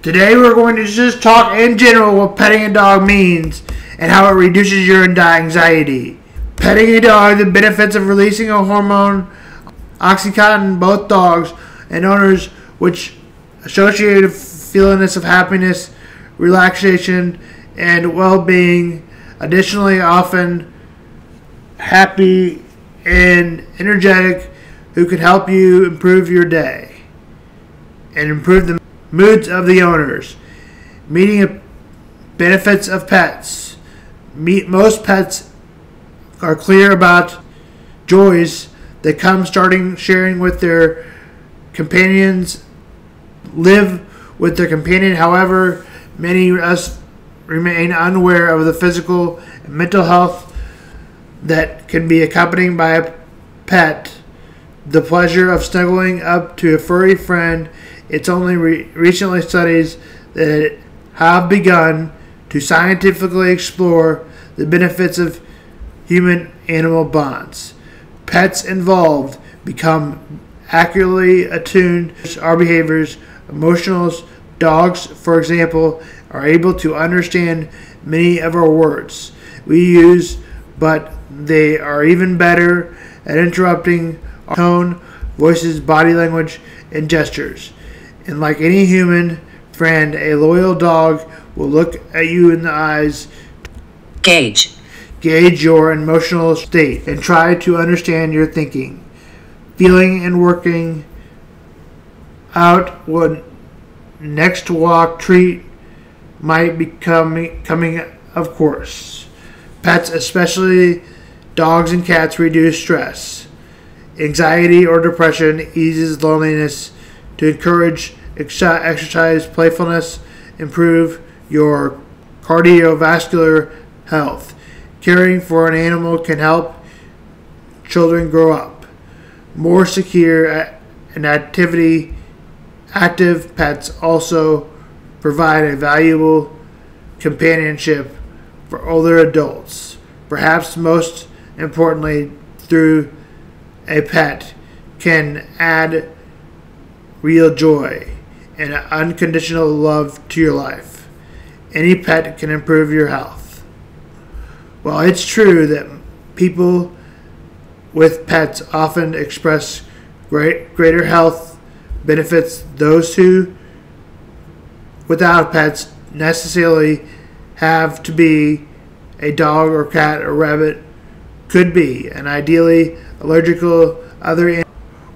Today we're going to just talk in general what petting a dog means and how it reduces your anxiety. Petting a dog, the benefits of releasing a hormone, oxytocin, both dogs and owners, which associated feelings of happiness, relaxation, and well-being. Additionally, often happy and energetic, who can help you improve your day and improve the moods of the owners. Meeting benefits of pets. Meet most pets are clear about joys that come starting sharing with their companions live with their companion however many of us remain unaware of the physical and mental health that can be accompanied by a pet the pleasure of snuggling up to a furry friend it's only re- recently studies that have begun to scientifically explore the benefits of human animal bonds. Pets involved become accurately attuned to our behaviors, emotionals. Dogs, for example, are able to understand many of our words we use, but they are even better at interrupting tone, voices, body language, and gestures. And like any human friend, a loyal dog will look at you in the eyes, gauge, gauge your emotional state, and try to understand your thinking, feeling, and working out what next walk treat might be coming, coming of course. Pets, especially dogs and cats, reduce stress. Anxiety or depression eases loneliness. To encourage exercise, playfulness, improve your cardiovascular health. Caring for an animal can help children grow up. More secure and activity active pets also provide a valuable companionship for older adults. Perhaps most importantly through a pet can add real joy and unconditional love to your life. Any pet can improve your health. While it's true that people with pets often express great, greater health benefits, those who without pets necessarily have to be a dog or cat or rabbit could be, and ideally allergical other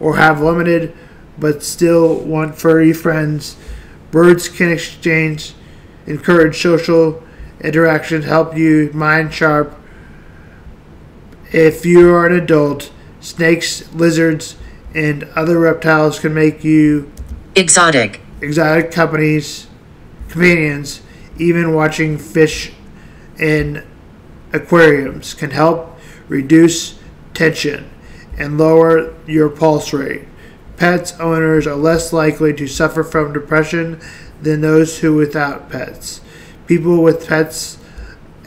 or have limited but still want furry friends. Birds can exchange, encourage social interaction, help you mind sharp. If you are an adult, snakes, lizards, and other reptiles can make you exotic. Exotic companies, companions, even watching fish in aquariums can help reduce tension and lower your pulse rate pets owners are less likely to suffer from depression than those who without pets. People with pets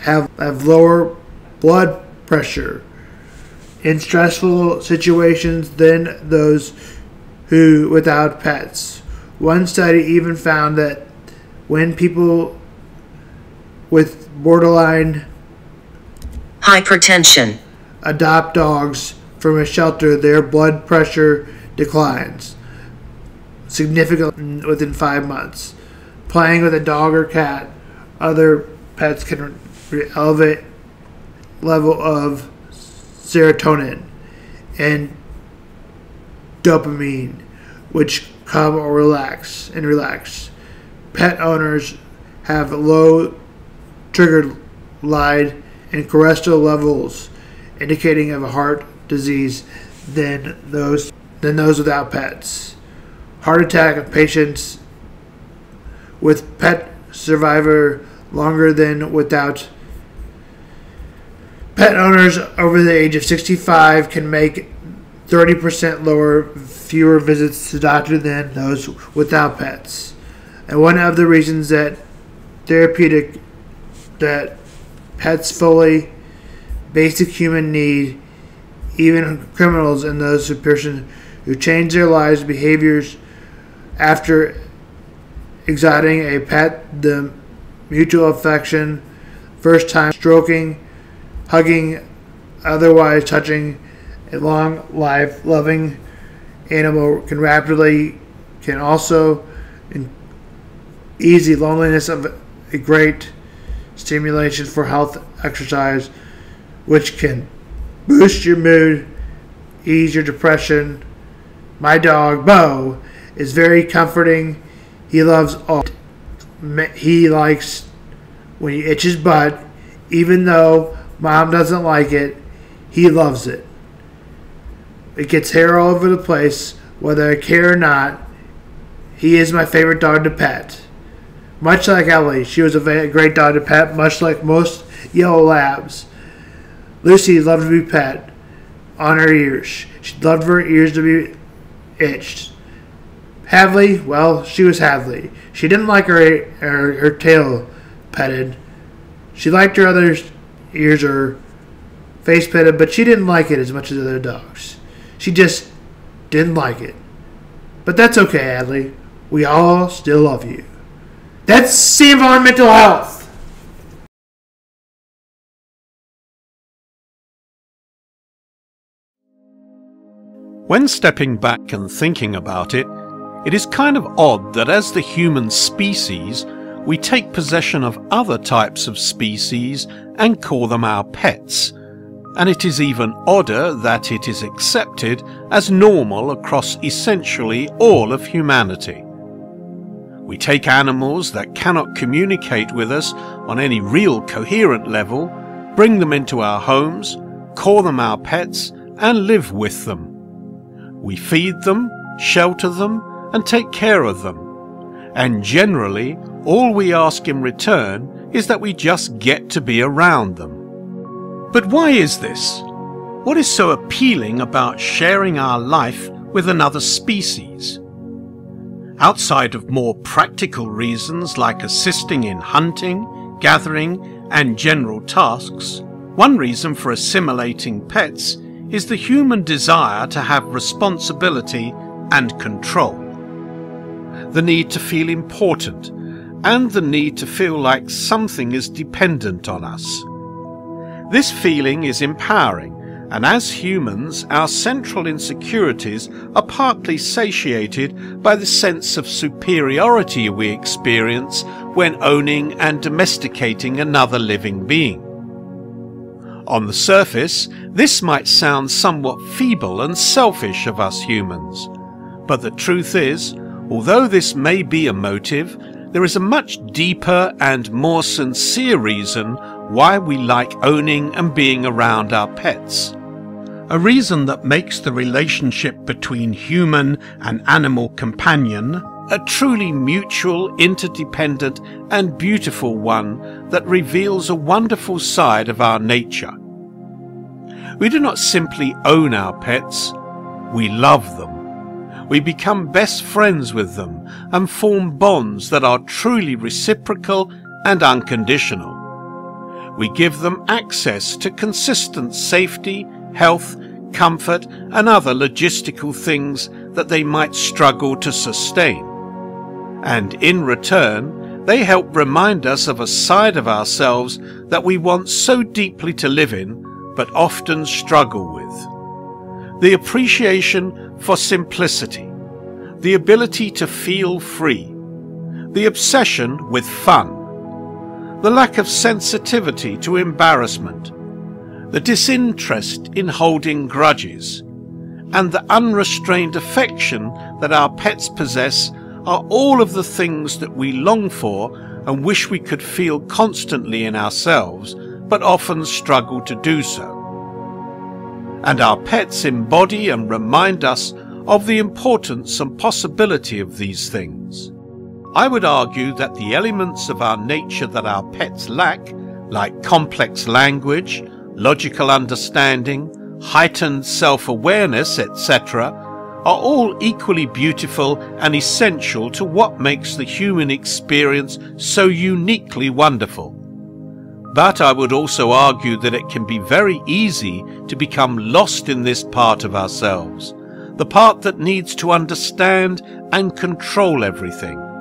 have, have lower blood pressure in stressful situations than those who without pets. One study even found that when people with borderline hypertension adopt dogs from a shelter, their blood pressure declines significantly within five months. Playing with a dog or cat, other pets can elevate level of serotonin and dopamine, which calm or relax and relax. Pet owners have low triglyceride and cholesterol levels, indicating of a heart disease, than those than those without pets. Heart attack of patients with pet survivor longer than without. Pet owners over the age of 65 can make 30% lower, fewer visits to doctor than those without pets. And one of the reasons that therapeutic that pets fully basic human need, even criminals and those who person who change their lives, behaviors after exoting a pet, the mutual affection, first time stroking, hugging, otherwise touching a long life loving animal can rapidly can also ease the loneliness of a great stimulation for health exercise which can boost your mood ease your depression my dog bo is very comforting he loves all he likes when you itch his butt even though mom doesn't like it he loves it it gets hair all over the place, whether I care or not. He is my favorite dog to pet. Much like Ellie, she was a great dog to pet, much like most yellow labs. Lucy loved to be pet on her ears. She loved her ears to be itched. Hadley, well, she was Hadley. She didn't like her, her, her tail petted. She liked her other ears or face petted, but she didn't like it as much as other dogs. She just didn't like it. But that's okay, Adley. We all still love you. That's the environmental health. When stepping back and thinking about it, it is kind of odd that as the human species, we take possession of other types of species and call them our pets and it is even odder that it is accepted as normal across essentially all of humanity. We take animals that cannot communicate with us on any real coherent level, bring them into our homes, call them our pets, and live with them. We feed them, shelter them, and take care of them. And generally, all we ask in return is that we just get to be around them. But why is this? What is so appealing about sharing our life with another species? Outside of more practical reasons like assisting in hunting, gathering, and general tasks, one reason for assimilating pets is the human desire to have responsibility and control. The need to feel important and the need to feel like something is dependent on us. This feeling is empowering, and as humans, our central insecurities are partly satiated by the sense of superiority we experience when owning and domesticating another living being. On the surface, this might sound somewhat feeble and selfish of us humans, but the truth is, although this may be a motive, there is a much deeper and more sincere reason why we like owning and being around our pets. A reason that makes the relationship between human and animal companion a truly mutual, interdependent, and beautiful one that reveals a wonderful side of our nature. We do not simply own our pets, we love them. We become best friends with them and form bonds that are truly reciprocal and unconditional. We give them access to consistent safety, health, comfort, and other logistical things that they might struggle to sustain. And in return, they help remind us of a side of ourselves that we want so deeply to live in, but often struggle with. The appreciation for simplicity, the ability to feel free, the obsession with fun, the lack of sensitivity to embarrassment, the disinterest in holding grudges, and the unrestrained affection that our pets possess are all of the things that we long for and wish we could feel constantly in ourselves, but often struggle to do so. And our pets embody and remind us of the importance and possibility of these things. I would argue that the elements of our nature that our pets lack, like complex language, logical understanding, heightened self-awareness, etc., are all equally beautiful and essential to what makes the human experience so uniquely wonderful. But I would also argue that it can be very easy to become lost in this part of ourselves, the part that needs to understand and control everything